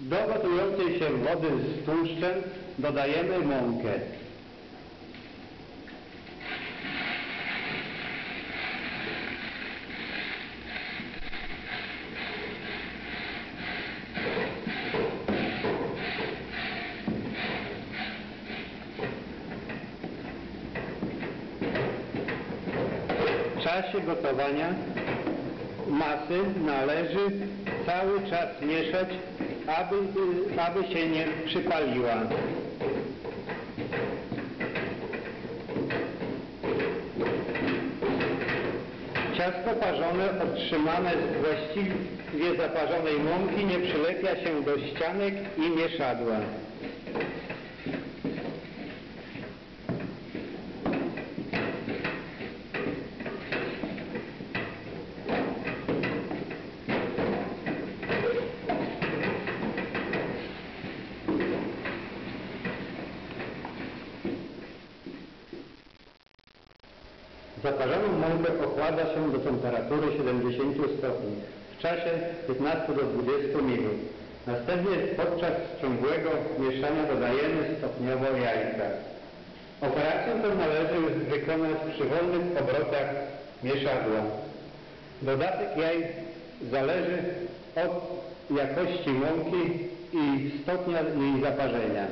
Do gotującej się wody z tłuszczem dodajemy mąkę. W czasie gotowania masy należy cały czas mieszać, aby, aby się nie przypaliła. Ciasto parzone otrzymane z właściwie zaparzonej mąki nie przylepia się do ścianek i mieszadła. Zaparzoną mąkę ochłada się do temperatury 70 stopni w czasie 15 do 20 minut. Następnie podczas ciągłego mieszania dodajemy stopniowo jajka. Operację tę należy wykonać przy wolnych obrotach mieszadła. Dodatek jaj zależy od jakości mąki i stopnia jej zaparzenia.